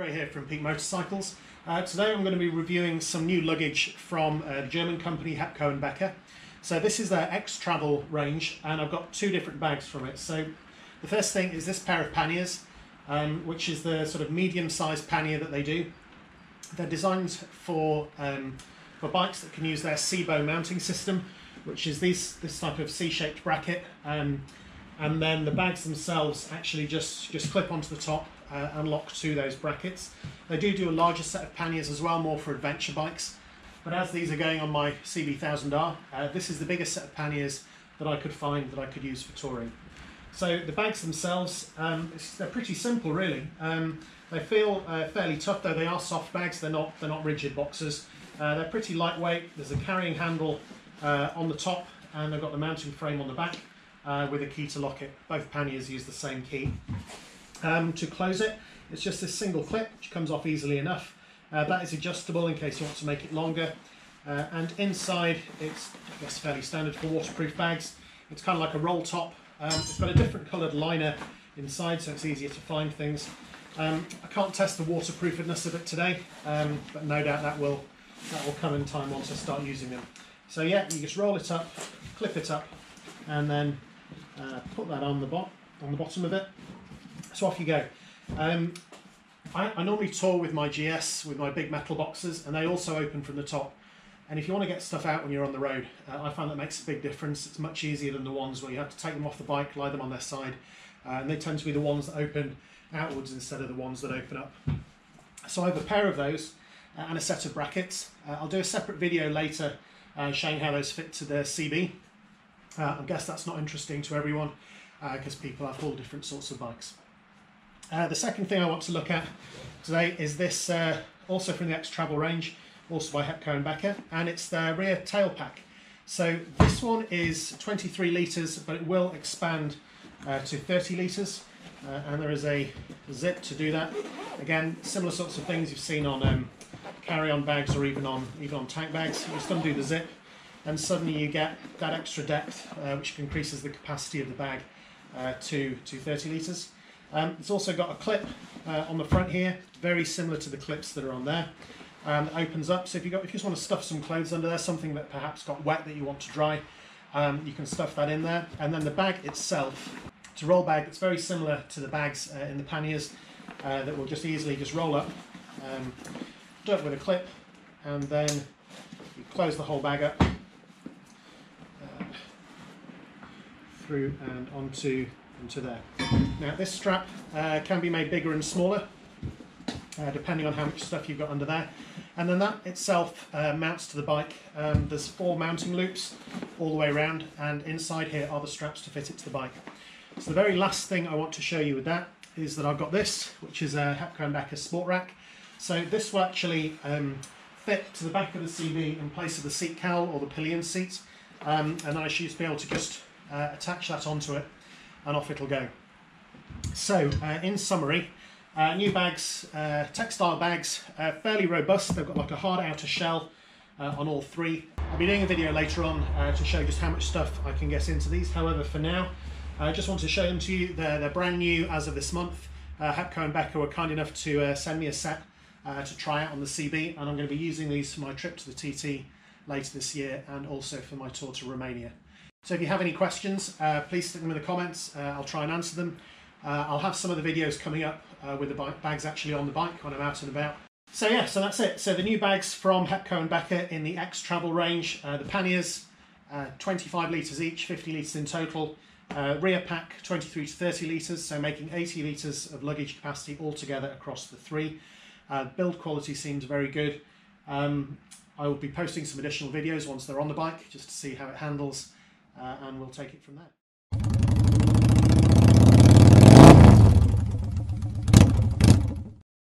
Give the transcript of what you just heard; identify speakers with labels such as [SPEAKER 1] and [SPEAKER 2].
[SPEAKER 1] Andre here from Peak Motorcycles. Uh, today I'm going to be reviewing some new luggage from a German company Hepco and Becker. So this is their X-Travel range and I've got two different bags from it. So the first thing is this pair of panniers, um, which is the sort of medium-sized pannier that they do. They're designed for, um, for bikes that can use their C-Bow mounting system, which is this, this type of C-shaped bracket. Um, and then the bags themselves actually just, just clip onto the top uh, and lock to those brackets. They do do a larger set of panniers as well, more for adventure bikes. But as these are going on my CB1000R, uh, this is the biggest set of panniers that I could find that I could use for touring. So the bags themselves, um, they're pretty simple really. Um, they feel uh, fairly tough though they are soft bags, they're not, they're not rigid boxes. Uh, they're pretty lightweight, there's a carrying handle uh, on the top and they've got the mounting frame on the back uh, with a key to lock it. Both panniers use the same key. Um, to close it, it's just this single clip which comes off easily enough. Uh, that is adjustable in case you want to make it longer. Uh, and inside, it's I guess fairly standard for waterproof bags. It's kind of like a roll top. Um, it's got a different coloured liner inside, so it's easier to find things. Um, I can't test the waterproofness of it today, um, but no doubt that will that will come in time once I start using them. So yeah, you just roll it up, clip it up, and then uh, put that on the bot on the bottom of it. So off you go. Um, I, I, normally tour with my GS with my big metal boxes, and they also open from the top. And if you want to get stuff out when you're on the road, uh, I find that makes a big difference. It's much easier than the ones where you have to take them off the bike, lie them on their side, uh, and they tend to be the ones that open outwards instead of the ones that open up. So I have a pair of those uh, and a set of brackets. Uh, I'll do a separate video later uh, showing how those fit to the CB. Uh, I guess that's not interesting to everyone because people have all different sorts of bikes. Uh, the second thing I want to look at today is this, uh, also from the X-Travel range, also by Hepco and Becker, and it's the rear tail pack. So this one is 23 litres, but it will expand uh, to 30 litres, uh, and there is a zip to do that. Again, similar sorts of things you've seen on um, carry-on bags or even on even on tank bags. You just undo the zip, and suddenly you get that extra depth, uh, which increases the capacity of the bag uh, to, to 30 litres. Um, it's also got a clip uh, on the front here, very similar to the clips that are on there. Um, it opens up, so if you, got, if you just want to stuff some clothes under there, something that perhaps got wet that you want to dry, um, you can stuff that in there. And then the bag itself, it's a roll bag that's very similar to the bags uh, in the panniers uh, that will just easily just roll up, um, do it with a clip, and then you close the whole bag up uh, through and onto into there. Now this strap uh, can be made bigger and smaller uh, depending on how much stuff you've got under there. And then that itself uh, mounts to the bike. Um, there's four mounting loops all the way around and inside here are the straps to fit it to the bike. So the very last thing I want to show you with that is that I've got this, which is a Hepco Becker Sport Rack. So this will actually um, fit to the back of the CB in place of the seat cowl or the pillion seat. Um, and I should be able to just uh, attach that onto it and off it'll go. So, uh, in summary, uh, new bags, uh, textile bags, uh, fairly robust. They've got like a hard outer shell uh, on all three. I'll be doing a video later on to show just how much stuff I can get into these. However, for now, I just want to show them to you. They're, they're brand new as of this month. Hepco and Becker were kind enough to send me a set to try out on the CB, and I'm going to be using these for my trip to the TT later this year and also for my tour to Romania. So if you have any questions, uh, please stick them in the comments. Uh, I'll try and answer them. Uh, I'll have some of the videos coming up uh, with the bike bags actually on the bike when I'm out and about. So yeah, so that's it. So the new bags from Hepco and Becker in the X-Travel range. Uh, the panniers, uh, 25 litres each, 50 litres in total. rear pack, 23 to 30 litres, so making 80 litres of luggage capacity altogether across the three. build quality seems very good. Um, I will be posting some additional videos once they're on the bike, just to see how it handles Uh, and we'll take it from there.